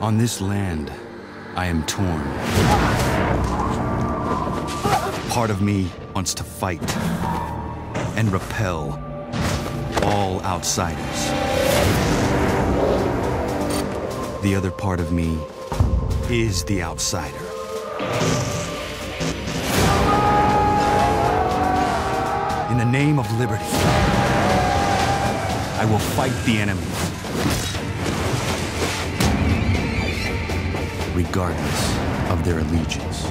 On this land, I am torn. Part of me wants to fight and repel all outsiders. The other part of me is the outsider. Name of liberty, I will fight the enemy. regardless of their allegiance.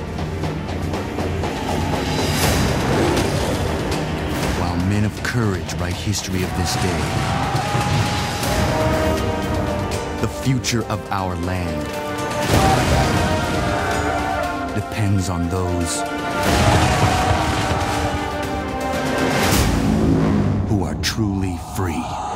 While men of courage write history of this day, the future of our land depends on those truly free.